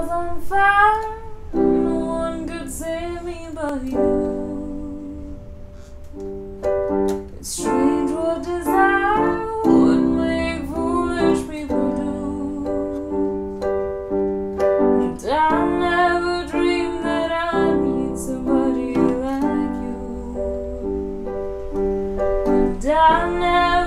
was on fire. No one could save me but you. It's strange what desire would make foolish people do. And I never dreamed that I'd meet somebody like you. And I never.